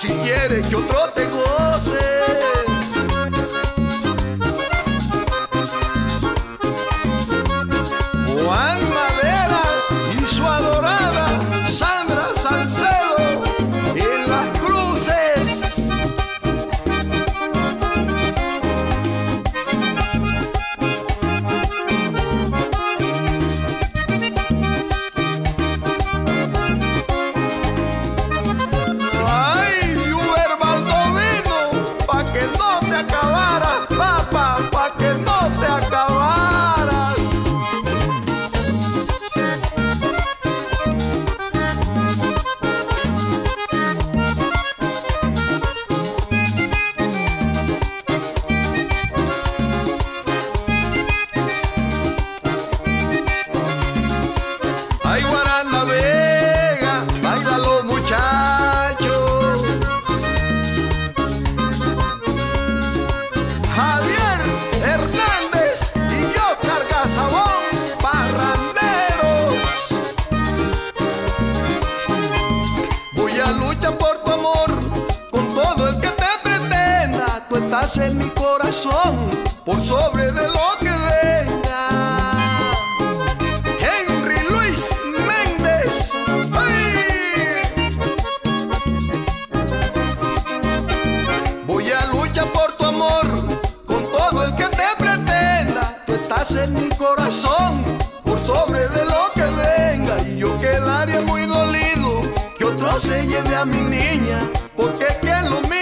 si quieres que otro te en mi corazón, por sobre de lo que venga. Henry Luis Méndez. ¡Ay! Voy a luchar por tu amor con todo el que te pretenda. Tú estás en mi corazón por sobre de lo que venga. Y yo quedaría muy dolido que otro se lleve a mi niña. Porque es que lo mío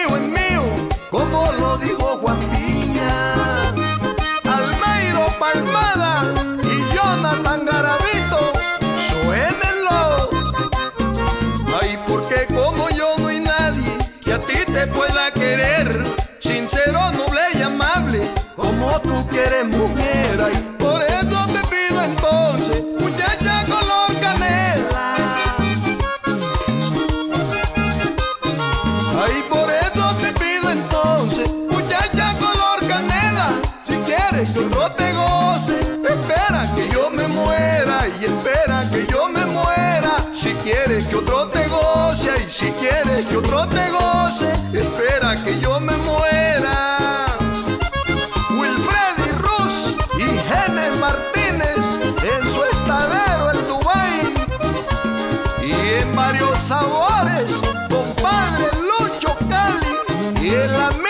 mujer. Por eso te pido entonces, muchacha color canela. Ay, por eso te pido entonces, muchacha color canela, si quieres que otro te goce, espera que yo me muera y espera que yo me muera, si quieres que otro te goce y si quieres que otro te goce, espera que yo me y el amigo